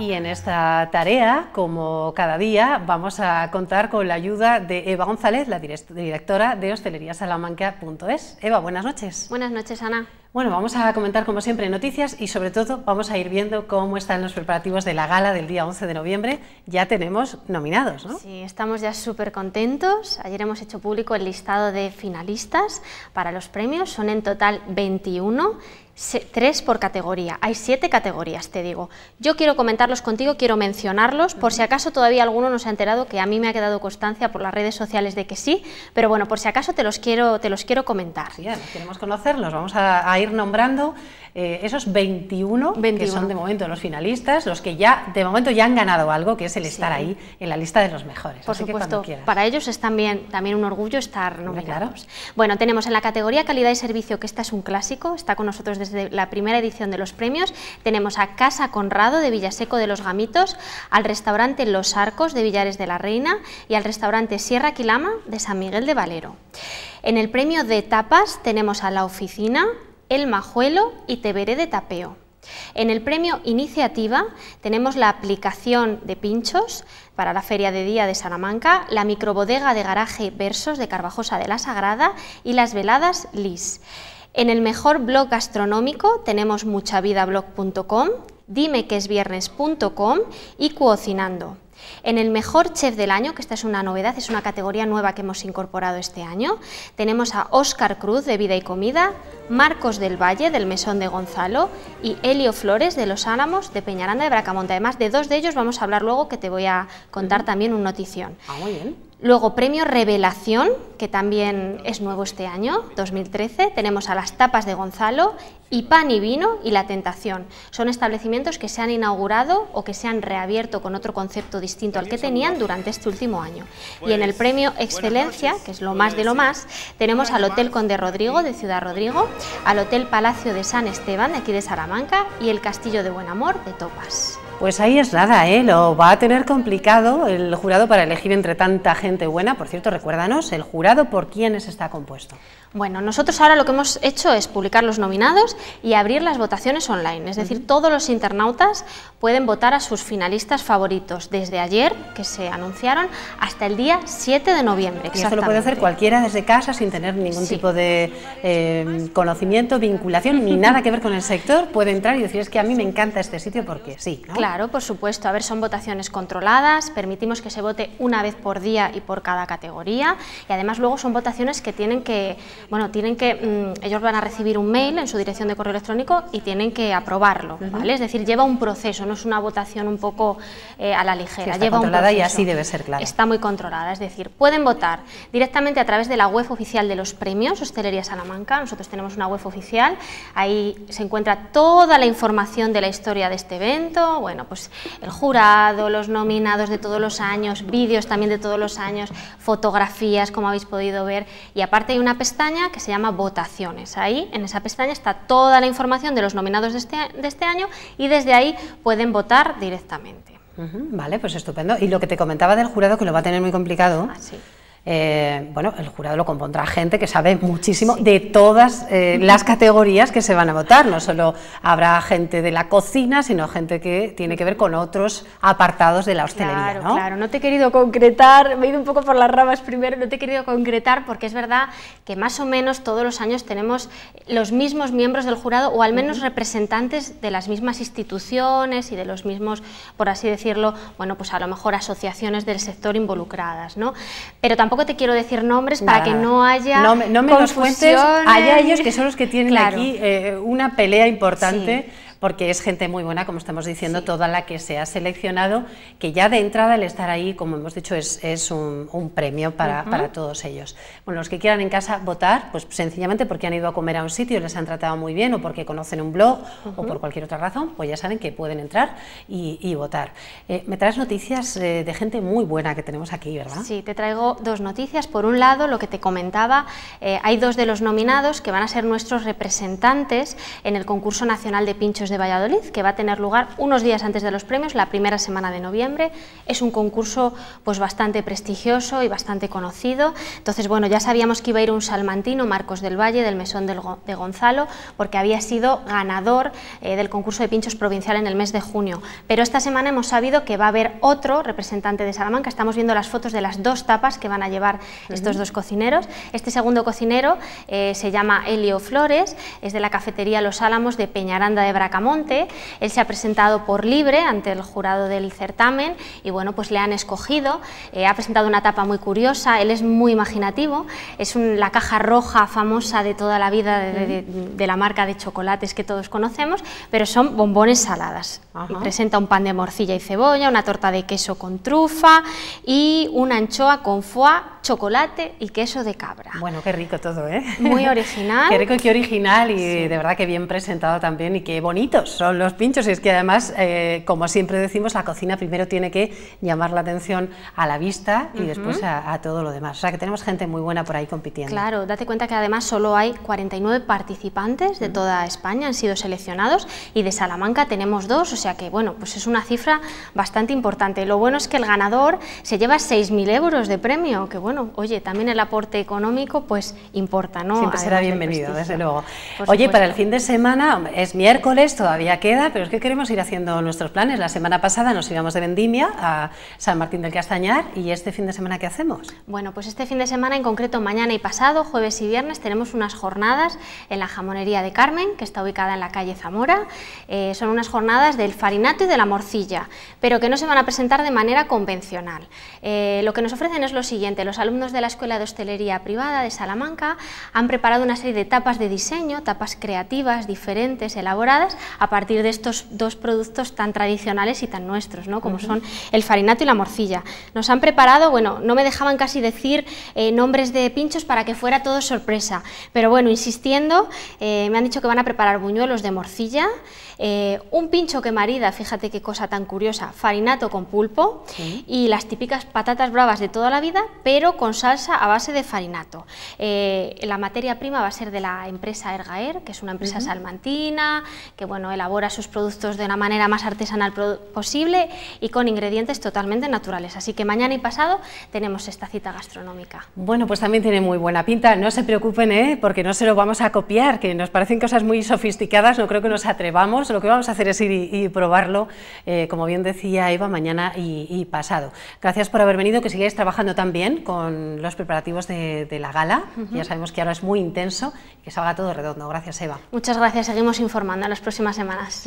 Y en esta tarea, como cada día, vamos a contar con la ayuda de Eva González, la directora de hosteleriasalamanca.es. Eva, buenas noches. Buenas noches, Ana. Bueno, vamos a comentar como siempre noticias y sobre todo vamos a ir viendo cómo están los preparativos de la gala del día 11 de noviembre. Ya tenemos nominados, ¿no? Sí, estamos ya súper contentos. Ayer hemos hecho público el listado de finalistas para los premios. Son en total 21 tres por categoría. Hay siete categorías, te digo. Yo quiero comentarlos contigo, quiero mencionarlos, por si acaso todavía alguno no se ha enterado, que a mí me ha quedado constancia por las redes sociales de que sí, pero bueno, por si acaso te los quiero, te los quiero comentar. Sí, queremos conocerlos, vamos a, ir nombrando eh, esos 21, que son de momento los finalistas, los que ya de momento ya han ganado algo, que es el estar ahí en la lista de los mejores. Por supuesto, para ellos es también, también un orgullo estar nominados. Bueno, tenemos en la categoría calidad y servicio, que esta es un clásico, está con nosotros desde de la primera edición de los premios, tenemos a Casa Conrado de Villaseco de los Gamitos, al restaurante Los Arcos de Villares de la Reina y al restaurante Sierra Quilama de San Miguel de Valero. En el premio de tapas tenemos a La Oficina, El Majuelo y Te de Tapeo. En el premio Iniciativa tenemos la aplicación de pinchos para la Feria de Día de Salamanca, la microbodega de garaje Versos de Carvajosa de la Sagrada y las veladas Lis. En el mejor blog gastronómico tenemos muchavidablog.com, dimequesviernes.com y Cuocinando. En el mejor chef del año, que esta es una novedad, es una categoría nueva que hemos incorporado este año, tenemos a Óscar Cruz de Vida y Comida, Marcos del Valle del Mesón de Gonzalo y Helio Flores de Los Álamos de Peñaranda de Bracamonte. Además de dos de ellos vamos a hablar luego que te voy a contar también un notición. Ah, muy bien. Luego premio Revelación, que también es nuevo este año, 2013. Tenemos a las tapas de Gonzalo y Pan y Vino y La Tentación. Son establecimientos que se han inaugurado o que se han reabierto con otro concepto distinto al que tenían durante este último año. Y en el premio Excelencia, que es lo más de lo más, tenemos al Hotel Conde Rodrigo de Ciudad Rodrigo, al Hotel Palacio de San Esteban de aquí de Salamanca y el Castillo de Buen Amor de Topas. Pues ahí es nada, ¿eh? lo va a tener complicado el jurado para elegir entre tanta gente buena. Por cierto, recuérdanos, el jurado por quiénes está compuesto. Bueno, nosotros ahora lo que hemos hecho es publicar los nominados y abrir las votaciones online, es decir, todos los internautas pueden votar a sus finalistas favoritos desde ayer, que se anunciaron, hasta el día 7 de noviembre. Y esto lo puede hacer cualquiera desde casa sin tener ningún tipo de eh, conocimiento, vinculación, ni nada que ver con el sector, puede entrar y decir es que a mí me encanta este sitio porque sí. Claro, por supuesto. A ver, son votaciones controladas, permitimos que se vote una vez por día y por cada categoría y además luego son votaciones que tienen que bueno, tienen que, mm, ellos van a recibir un mail en su dirección de correo electrónico y tienen que aprobarlo, ¿vale? Es decir, lleva un proceso, no es una votación un poco eh, a la ligera, está lleva controlada y así debe ser, claro. Está muy controlada, es decir, pueden votar directamente a través de la web oficial de los premios Hostelería Salamanca, nosotros tenemos una web oficial, ahí se encuentra toda la información de la historia de este evento, bueno, pues el jurado, los nominados de todos los años, vídeos también de todos los años, fotografías, como habéis podido ver, y aparte hay una pestaña que se llama Votaciones. Ahí, en esa pestaña, está toda la información de los nominados de este, de este año y desde ahí pueden votar directamente. vale, pues estupendo. Y lo que te comentaba del jurado, que lo va a tener muy complicado, ah, eh, bueno, el jurado lo compondrá gente que sabe muchísimo de todas eh, las categorías que se van a votar. No solo habrá gente de la cocina, sino gente que tiene que ver con otros apartados de la hostelería. Claro, ¿no? claro. No te he querido concretar, me he ido un poco por las ramas primero, no te he querido concretar porque es verdad que más o menos todos los años tenemos los mismos miembros del jurado o al menos representantes de las mismas instituciones y de los mismos, por así decirlo, bueno, pues a lo mejor asociaciones del sector involucradas, ¿no? Pero tampoco tampoco te quiero decir nombres para que no haya No, no me los cuentes, hay ellos que son los que tienen aquí eh, una pelea importante porque es gente muy buena, como estamos diciendo, toda la que se ha seleccionado, que ya de entrada el estar ahí, como hemos dicho, es, es un, premio para, para, todos ellos. Bueno, los que quieran en casa votar, pues sencillamente porque han ido a comer a un sitio y les han tratado muy bien, o porque conocen un blog, o por cualquier otra razón, pues ya saben que pueden entrar y, votar. Eh, me traes noticias eh, de gente muy buena que tenemos aquí, ¿verdad? Sí, te traigo dos noticias. Por un lado, lo que te comentaba, eh, hay dos de los nominados que van a ser nuestros representantes en el concurso nacional de pinchos de Valladolid, que va a tener lugar unos días antes de los premios, la primera semana de noviembre. Es un concurso pues bastante prestigioso y bastante conocido. Entonces, bueno, ya sabíamos que iba a ir un salmantino, Marcos del Valle, del Mesón de Gonzalo, porque había sido ganador eh, del concurso de pinchos provincial en el mes de junio. Pero esta semana hemos sabido que va a haber otro representante de Salamanca. Estamos viendo las fotos de las dos tapas que van a llevar estos dos cocineros. Este segundo cocinero eh, se llama Elio Flores, es de la cafetería Los Álamos de Peñaranda de Bracamonte. Él se ha presentado por libre ante el jurado del certamen y bueno, pues le han escogido. Eh, ha presentado una tapa muy curiosa, él es muy imaginativo, es la caja roja famosa de toda la vida de, la marca de chocolates que todos conocemos, pero son bombones saladas. Presenta un pan de morcilla y cebolla, una torta de queso con trufa y una anchoa con foie, chocolate y queso de cabra. Bueno, qué rico todo, ¿eh? Muy original. qué rico y qué original y de verdad que bien presentado también y qué bonitos son los pinchos. Y es que además, eh, como siempre decimos, la cocina primero tiene que llamar la atención a la vista y después a, todo lo demás. O sea que tenemos gente muy buena por ahí compitiendo. Claro, date cuenta que además solo hay 49 participantes de toda España, han sido seleccionados y de Salamanca tenemos dos, o sea que bueno, pues es una cifra bastante importante. Lo bueno es que el ganador se lleva 6.000 euros de premio, que bueno, oye, también el aporte económico pues importa, ¿no? Siempre será bienvenido, desde luego. oye, para el fin de semana, es miércoles, todavía queda, pero es que queremos ir haciendo nuestros planes. La semana pasada nos íbamos de Vendimia a San Martín del Castañar y este fin de semana, ¿qué hacemos? Bueno, pues este fin de semana, en concreto mañana y pasado, jueves y viernes, tenemos unas jornadas en la jamonería de Carmen, que está ubicada en la calle Zamora. Eh, son unas jornadas del farinato y de la morcilla, pero que no se van a presentar de manera convencional. Eh, lo que nos ofrecen es lo siguiente, los alumnos de la Escuela de Hostelería Privada de Salamanca han preparado una serie de tapas de diseño, tapas creativas, diferentes, elaboradas, a partir de estos dos productos tan tradicionales y tan nuestros, ¿no? como son el farinato y la morcilla. Nos han preparado, bueno, no me dejaban casi decir eh, nombres de pinchos para que fuera todo sorpresa, pero bueno, insistiendo, eh, me han dicho que van a preparar buñuelos de morcilla, eh, un pincho que marida, fíjate qué cosa tan curiosa, farinato con pulpo y las típicas patatas bravas de toda la vida, pero con salsa a base de farinato. La materia prima va a ser de la empresa Ergaer, que es una empresa salmantina, que bueno, elabora sus productos de una manera más artesanal posible y con ingredientes totalmente naturales. Así que mañana y pasado tenemos esta cita gastronómica. Bueno, pues también tiene muy buena pinta, no se preocupen, ¿eh? porque no se lo vamos a copiar, que nos parecen cosas muy sofisticadas, no creo que nos atrevamos lo que vamos a hacer es ir y, probarlo, eh, como bien decía Eva, mañana y, pasado. Gracias por haber venido, que sigáis trabajando también con los preparativos de, la gala. Ya sabemos que ahora es muy intenso, que salga todo redondo. Gracias, Eva. Muchas gracias, seguimos informando en las próximas semanas.